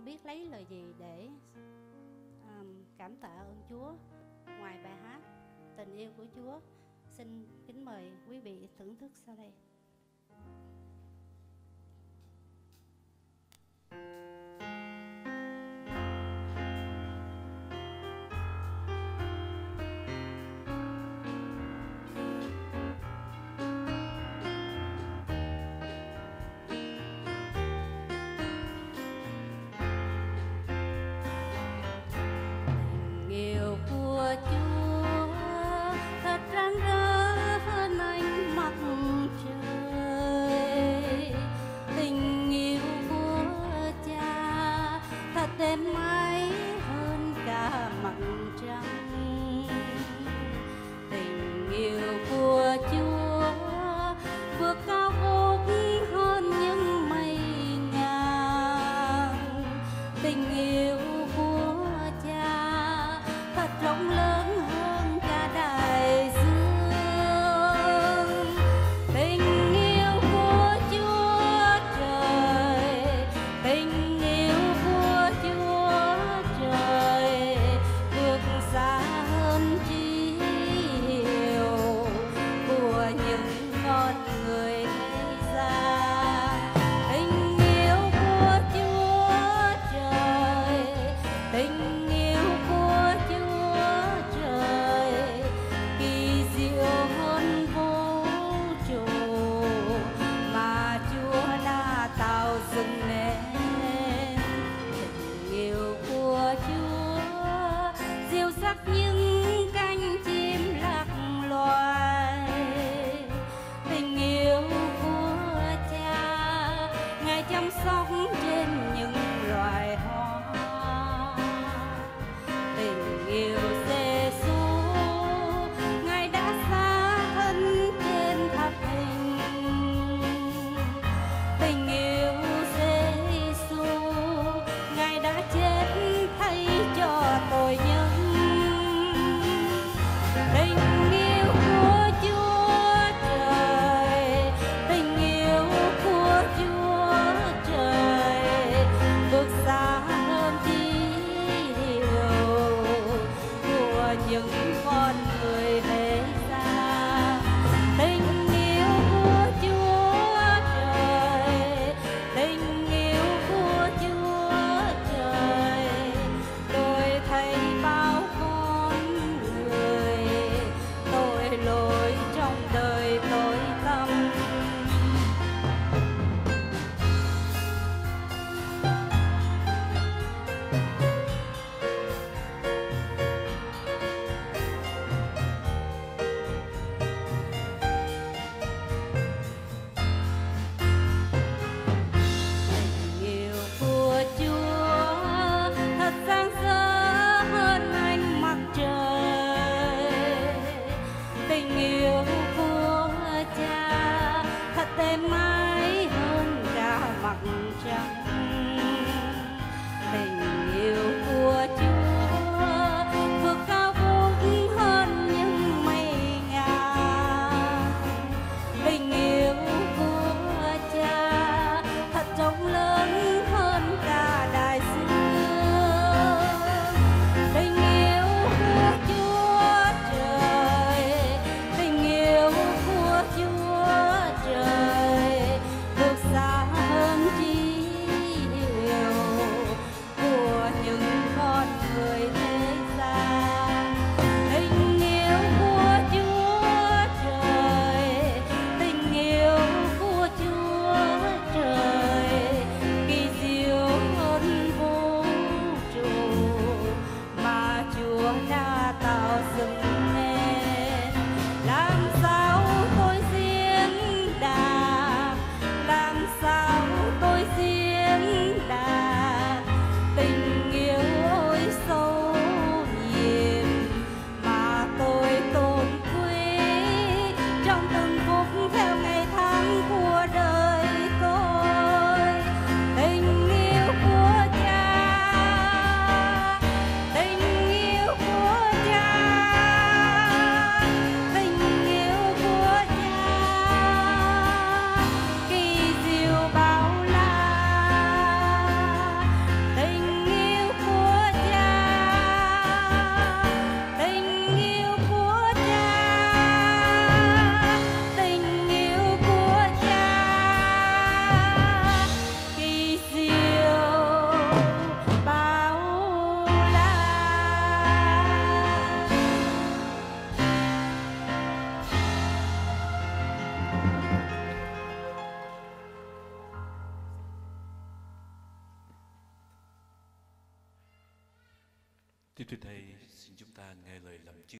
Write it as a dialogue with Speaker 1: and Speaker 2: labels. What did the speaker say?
Speaker 1: không biết lấy lời gì để um, cảm tạ ơn Chúa ngoài bài hát tình yêu của Chúa. Xin kính mời quý vị thưởng thức sau đây.
Speaker 2: Tiếp theo đây, xin chúng ta nghe lời làm chứng